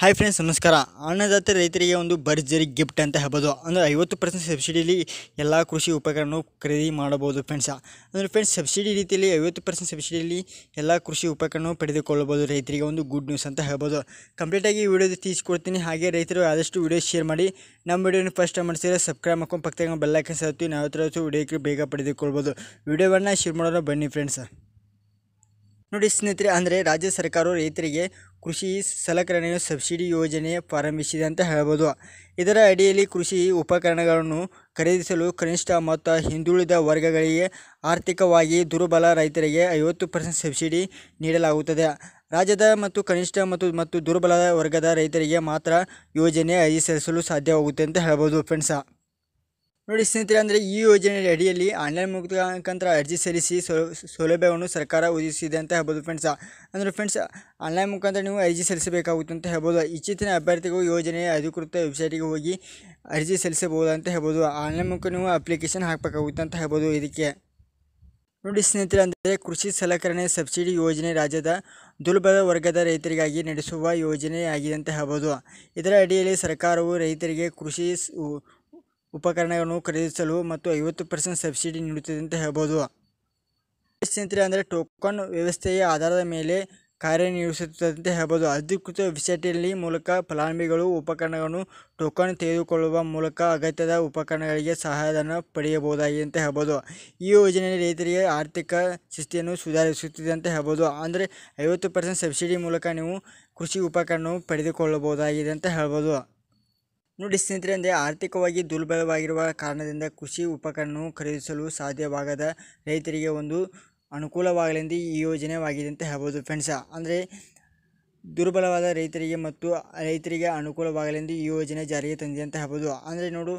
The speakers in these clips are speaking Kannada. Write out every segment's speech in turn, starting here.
ಹಾಯ್ ಫ್ರೆಂಡ್ಸ್ ನಮಸ್ಕಾರ. ಅನ್ನದಾತ ರೈತರಿಗೆ ಒಂದು ಭರ್ಜರಿ ಗಿಫ್ಟ್ ಅಂತ ಹೇಳ್ಬೋದು. ಅಂದರೆ ಐವತ್ತು ಪರ್ಸೆಂಟ್ ಸಬ್ಸಿಡಿಲಿ ಎಲ್ಲ ಕೃಷಿ ಉಪಕರಣ ಖರೀದಿ ಮಾಡಬಹುದು ಫ್ರೆಂಡ್ಸ್ ಅಂದರೆ ಫ್ರೆಂಡ್ಸ್ ಸಬ್ಸಿಡಿ ರೀತಿಯಲ್ಲಿ ಐವತ್ತು ಪರ್ಸೆಂಟ್ ಸಬ್ಸಿಡಿಯಲ್ಲಿ ಎಲ್ಲ ಕೃಷಿ ಉಪಕರಣ ಪಡೆದುಕೊಳ್ಳಬಹುದು ರೈತರಿಗೆ ಒಂದು ಗುಡ್ ನ್ಯೂಸ್ ಅಂತ ಹೇಳ್ಬೋದು. ಕಂಪ್ಲೀಟಾಗಿ ವೀಡಿಯೋ ತಿಳಿಸ್ಕೊಡ್ತೀನಿ. ಹಾಗೆ ರೈತರು ಆದಷ್ಟು ವಿಡಿಯೋ ಶೇರ್ ಮಾಡಿ. ನಮ್ಮ ವಿಡಿಯೋನ ಫಸ್ಟ್ ಟೈಮ್ ಮಾಡಿಸಿದ್ರೆ ಸಬ್ಸ್ಕ್ರೈಬ್ ಮಾಡ್ಕೊಂಡು ಪಕ್ಕದಾಗ ಬೆಲ್ಲ ಸಾಧ್ವಿ ನಾವು ಹತ್ರ ವಿಡಿಯೋಕ್ಕೆ ಬೇಗ ಪಡೆದುಕೊಳ್ಬೋದು ವಿಡಿಯೋವನ್ನು ಶೇರ್ ಮಾಡೋಣ ಬನ್ನಿ ಫ್ರೆಂಡ್ಸ್ ನೋಡಿ ಸ್ನೇಹಿತರೆ, ಅಂದರೆ ರಾಜ್ಯ ಸರ್ಕಾರವು ರೈತರಿಗೆ ಕೃಷಿ ಸಲಕರಣೆಯ ಸಬ್ಸಿಡಿ ಯೋಜನೆ ಪ್ರಾರಂಭಿಸಿದೆ ಅಂತ ಹೇಳ್ಬೋದು. ಇದರ ಅಡಿಯಲ್ಲಿ ಕೃಷಿ ಉಪಕರಣಗಳನ್ನು ಖರೀದಿಸಲು ಕನಿಷ್ಠ ಮತ್ತು ಹಿಂದುಳಿದ ವರ್ಗಗಳಿಗೆ ಆರ್ಥಿಕವಾಗಿ ದುರ್ಬಲ ರೈತರಿಗೆ ಐವತ್ತು ಪರ್ಸೆಂಟ್ ಸಬ್ಸಿಡಿ ನೀಡಲಾಗುತ್ತದೆ. ರಾಜ್ಯದ ಮತ್ತು ಕನಿಷ್ಠ ಮತ್ತು ಮತ್ತು ದುರ್ಬಲ ವರ್ಗದ ರೈತರಿಗೆ ಮಾತ್ರ ಯೋಜನೆ ಅರ್ಜಿ ಸಲ್ಲಿಸಲು ಸಾಧ್ಯವಾಗುತ್ತೆ ಅಂತ ಹೇಳ್ಬೋದು ಫ್ರೆಂಡ್ಸ. ನೋಡಿ ಸ್ನೇಹಿತರೆ, ಅಂದರೆ ಈ ಯೋಜನೆ ಅಡಿಯಲ್ಲಿ ಆನ್ಲೈನ್ ಮುಖಾಂತರ ಅರ್ಜಿ ಸಲ್ಲಿಸಿ ಸೌಲಭ್ಯವನ್ನು ಸರ್ಕಾರ ಒದಗಿಸಿದೆ ಅಂತ ಹೇಳ್ಬೋದು ಫ್ರೆಂಡ್ಸ್ ಅಂದರೆ ಫ್ರೆಂಡ್ಸ್ ಆನ್ಲೈನ್ ಮುಖಾಂತರ ನೀವು ಅರ್ಜಿ ಸಲ್ಲಿಸಬೇಕಾಗುತ್ತೆ ಅಂತ ಹೇಳ್ಬೋದು. ಇತ್ತೀಚಿನ ಅಭ್ಯರ್ಥಿಗಳು ಯೋಜನೆಯ ಅಧಿಕೃತ ವೆಬ್ಸೈಟಿಗೆ ಹೋಗಿ ಅರ್ಜಿ ಸಲ್ಲಿಸಬಹುದು ಅಂತ ಹೇಳ್ಬೋದು. ಆನ್ಲೈನ್ ಮುಖ ನೀವು ಅಪ್ಲಿಕೇಶನ್ ಹಾಕಬೇಕಾಗುತ್ತೆ ಅಂತ ಹೇಳ್ಬೋದು ಇದಕ್ಕೆ. ನೋಡಿ ಸ್ನೇಹಿತರೆ, ಅಂದರೆ ಕೃಷಿ ಸಲಕರಣೆ ಸಬ್ಸಿಡಿ ಯೋಜನೆ ರಾಜ್ಯದ ದುರ್ಬಲ ವರ್ಗದ ರೈತರಿಗಾಗಿ ನಡೆಸುವ ಯೋಜನೆಯಾಗಿದೆ ಅಂತ ಹೇಳ್ಬೋದು. ಇದರ ಅಡಿಯಲ್ಲಿ ಸರ್ಕಾರವು ರೈತರಿಗೆ ಕೃಷಿ ಉಪಕರಣಗಳನ್ನು ಖರೀದಿಸಲು ಮತ್ತು ಐವತ್ತು ಪರ್ಸೆಂಟ್ ಸಬ್ಸಿಡಿ ನೀಡುತ್ತದೆ ಅಂತ ಹೇಳ್ಬೋದು. ಸ್ನೇಹಿತರೆ ಅಂದರೆ ಟೋಕನ್ ವ್ಯವಸ್ಥೆಯ ಆಧಾರದ ಮೇಲೆ ಕಾರ್ಯನಿರ್ವಹಿಸುತ್ತದೆ ಅಂತ ಹೇಳ್ಬೋದು. ಅಧಿಕೃತ ವೆಬ್ಸೈಟಲ್ಲಿ ಮೂಲಕ ಫಲಾನುಭವಿಗಳು ಉಪಕರಣಗಳನ್ನು ಟೋಕನ್ ತೆಗೆದುಕೊಳ್ಳುವ ಮೂಲಕ ಅಗತ್ಯದ ಉಪಕರಣಗಳಿಗೆ ಸಹಾಯಧನ ಪಡೆಯಬಹುದಾಗಿದೆ ಅಂತ ಹೇಳ್ಬೋದು. ಈ ಯೋಜನೆಯಲ್ಲಿ ರೈತರಿಗೆ ಆರ್ಥಿಕ ಸ್ಥಿತಿಯನ್ನು ಸುಧಾರಿಸುತ್ತಿದೆ ಅಂತ ಹೇಳ್ಬೋದು. ಅಂದರೆ ಐವತ್ತು ಪರ್ಸೆಂಟ್ ಸಬ್ಸಿಡಿ ಮೂಲಕ ನೀವು ಕೃಷಿ ಉಪಕರಣವು ಪಡೆದುಕೊಳ್ಳಬಹುದಾಗಿದೆ ಅಂತ ಹೇಳ್ಬೋದು. ನೋಡಿ ಸ್ನೇಹಿತರೆ, ಅಂದರೆ ಆರ್ಥಿಕವಾಗಿ ದುರ್ಬಲವಾಗಿರುವ ಕಾರಣದಿಂದ ಕೃಷಿ ಉಪಕರಣವು ಖರೀದಿಸಲು ಸಾಧ್ಯವಾಗದ ರೈತರಿಗೆ ಒಂದು ಅನುಕೂಲವಾಗಲೆಂದು ಈ ಯೋಜನೆವಾಗಿದೆ ಅಂತ ಹೇಳ್ಬೋದು ಫ್ರೆಂಡ್ಸ ಅಂದರೆ ದುರ್ಬಲವಾದ ರೈತರಿಗೆ ಮತ್ತು ರೈತರಿಗೆ ಅನುಕೂಲವಾಗಲೆಂದು ಈ ಯೋಜನೆ ಜಾರಿಗೆ ತಂದಿದೆ ಅಂತ ಹೇಳ್ಬೋದು. ಅಂದರೆ ನೋಡು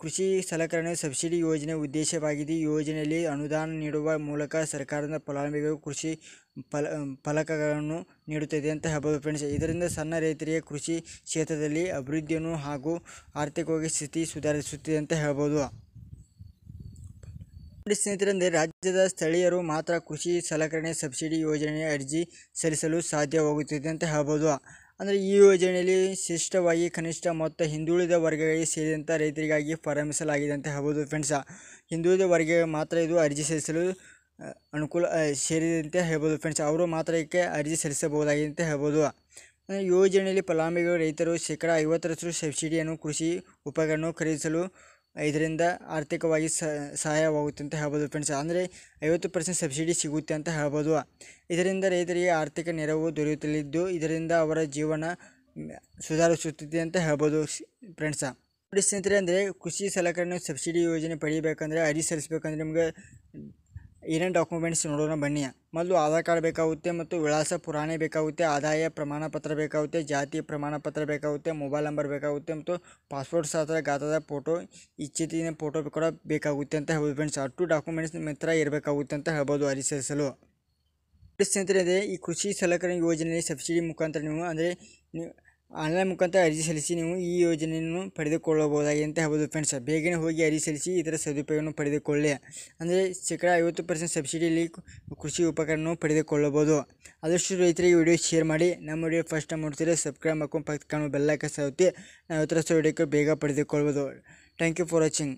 ಕೃಷಿ ಸಲಕರಣೆ ಸಬ್ಸಿಡಿ ಯೋಜನೆ ಉದ್ದೇಶವಾಗಿದೆ ಈ ಯೋಜನೆಯಲ್ಲಿ ಅನುದಾನ ನೀಡುವ ಮೂಲಕ ಸರ್ಕಾರದ ಫಲಾನುಭವಿಗಳು ಕೃಷಿ ಫಲ, ಫಲಕಗಳನ್ನು ನೀಡುತ್ತದೆ ಅಂತ ಹೇಳ್ಬೋದು ಫ್ರೆಂಡ್ಸ್ ಇದರಿಂದ ಸಣ್ಣ ರೈತರಿಗೆ ಕೃಷಿ ಕ್ಷೇತ್ರದಲ್ಲಿ ಅಭಿವೃದ್ಧಿಯನ್ನು ಹಾಗೂ ಆರ್ಥಿಕವಾಗಿ ಸ್ಥಿತಿ ಸುಧಾರಿಸುತ್ತಿದೆ ಅಂತ ಹೇಳ್ಬೋದು. ಸ್ನೇಹಿತರೆಂದರೆ ರಾಜ್ಯದ ಸ್ಥಳೀಯರು ಮಾತ್ರ ಕೃಷಿ ಸಲಕರಣೆ ಸಬ್ಸಿಡಿ ಯೋಜನೆಯ ಅರ್ಜಿ ಸಲ್ಲಿಸಲು ಸಾಧ್ಯವಾಗುತ್ತಿದೆ ಅಂತ ಹೇಳ್ಬೋದು. ಅಂದರೆ ಈ ಯೋಜನೆಯಲ್ಲಿ ಶಿಷ್ಟವಾಗಿ ಕನಿಷ್ಠ ಮತ್ತು ಹಿಂದುಳಿದ ವರ್ಗಗಳಿಗೆ ಸೇರಿದಂಥ ರೈತರಿಗಾಗಿ ಪ್ರಾರಂಭಿಸಲಾಗಿದೆ ಅಂತ ಹೇಳ್ಬೋದು ಫ್ರೆಂಡ್ಸ ಹಿಂದುಳಿದ ವರ್ಗ ಮಾತ್ರ ಇದು ಅರ್ಜಿ ಸಲ್ಲಿಸಲು ಅನುಕೂಲ ಸೇರಿದೆ ಸೇರಿದಂತೆ ಹೇಳ್ಬೋದು ಫ್ರೆಂಡ್ಸ್ ಅವರು ಮಾತ್ರ ಇದಕ್ಕೆ ಅರ್ಜಿ ಸಲ್ಲಿಸಬಹುದಾಗಿದೆ ಅಂತ ಹೇಳ್ಬೋದು. ಯೋಜನೆಯಲ್ಲಿ ಫಲಾನುಭವಿಗಳು, ರೈತರು ಶೇಕಡ ಐವತ್ತರಷ್ಟು ಸಬ್ಸಿಡಿಯನ್ನು ಕೃಷಿ ಉಪಕರಣ ಖರೀದಿಸಲು ಇದರಿಂದ ಆರ್ಥಿಕವಾಗಿ ಸಹಾಯವಾಗುತ್ತೆ ಅಂತ ಹೇಳ್ಬೋದು ಫ್ರೆಂಡ್ಸ್ ಅಂದರೆ ಐವತ್ತು ಪರ್ಸೆಂಟ್ ಸಬ್ಸಿಡಿ ಸಿಗುತ್ತೆ ಅಂತ ಹೇಳ್ಬೋದು. ಇದರಿಂದ ರೈತರಿಗೆ ಆರ್ಥಿಕ ನೆರವು ದೊರೆಯುತ್ತಲಿದ್ದು, ಇದರಿಂದ ಅವರ ಜೀವನ ಸುಧಾರಿಸುತ್ತಿದೆ ಅಂತ ಹೇಳ್ಬೋದು ಫ್ರೆಂಡ್ಸ ನೋಡಿ ಸ್ನೇಹಿತರೆ, ಅಂದರೆ ಕೃಷಿ ಸಲಕರಣೆ ಸಬ್ಸಿಡಿ ಯೋಜನೆ ಪಡಿಬೇಕಂದ್ರೆ ಅರ್ಜಿ ಸಲ್ಲಿಸಬೇಕಂದ್ರೆ ನಿಮಗೆ ಏನೇನು ಡಾಕ್ಯುಮೆಂಟ್ಸ್ ನೋಡೋಣ ಬನ್ನಿ ಮೊದಲು ಆಧಾರ್ ಕಾರ್ಡ್ ಬೇಕಾಗುತ್ತೆ ಮತ್ತು ವಿಳಾಸ ಪುರಾಣೆ ಬೇಕಾಗುತ್ತೆ ಆದಾಯ ಪ್ರಮಾಣ ಪತ್ರ ಬೇಕಾಗುತ್ತೆ ಜಾತಿ ಪ್ರಮಾಣ ಪತ್ರ ಬೇಕಾಗುತ್ತೆ ಮೊಬೈಲ್ ನಂಬರ್ ಬೇಕಾಗುತ್ತೆ ಮತ್ತು ಪಾಸ್ಪೋರ್ಟ್ ಸಾತ್ರ ಗಾತ್ರದ ಫೋಟೋ ಇಚ್ಛಿತಿನ ಫೋಟೋ ಕೂಡ ಬೇಕಾಗುತ್ತೆ ಅಂತ ಹೇಳ್ಬೋದು ಫ್ರೆಂಡ್ಸ್ ಅಷ್ಟು ಡಾಕ್ಯುಮೆಂಟ್ಸ್ ನಿಮ್ಮ ಹತ್ರ ಇರಬೇಕಾಗುತ್ತೆ ಅಂತ ಹೇಳ್ಬೋದು ಅರ್ಜಿ ಸಲ್ಲಿಸಲು ನೋಡಿ ಸ್ನೇಹಿತರೆ ಅದೇ ಈ ಕೃಷಿ ಸಲಕರಣೆ ಯೋಜನೆ ಸಬ್ಸಿಡಿ ಮುಖಾಂತರ ನೀವು ಅಂದರೆ ನೀವು ಆನ್ಲೈನ್ ಮುಖಾಂತರ ಅರ್ಜಿ ಸಲ್ಲಿಸಿ ನೀವು ಈ ಯೋಜನೆಯನ್ನು ಪಡೆದುಕೊಳ್ಳಬಹುದಾಗಿದೆ ಅಂತ ಹೇಳ್ಬೋದು ಫ್ರೆಂಡ್ಸ್ ಬೇಗನೆ ಹೋಗಿ ಅರ್ಜಿ ಸಲ್ಲಿಸಿ ಇದರ ಸದುಪಯೋಗವನ್ನು ಪಡೆದುಕೊಳ್ಳಿ. ಅಂದರೆ ಶೇಕಡ ಐವತ್ತು ಪರ್ಸೆಂಟ್ ಸಬ್ಸಿಡಿಯಲ್ಲಿ ಕೃಷಿ ಉಪಕರಣವನ್ನು ಪಡೆದುಕೊಳ್ಳಬಹುದು. ಆದಷ್ಟು ರೈತರಿಗೆ ವಿಡಿಯೋ ಶೇರ್ ಮಾಡಿ. ನಮ್ಮ ವಿಡಿಯೋ ಫಸ್ಟ್ ಟೈಮ್ ನೋಡ್ತೀರಿ ಸಬ್ಸ್ಕ್ರೈಬ್ ಮಾಡ್ಕೊಂಡು ಪಕ್ಕ ಬೆಲ್ಲಕ್ಕೆ ಸಾಗುತ್ತೆ ನಾವು ಥರ ವಿಡಿಯೋಕ್ಕೆ ಬೇಗ ಪಡೆದುಕೊಳ್ಬೋದು ಥ್ಯಾಂಕ್ ಯು ಫಾರ್ ವಾಚಿಂಗ್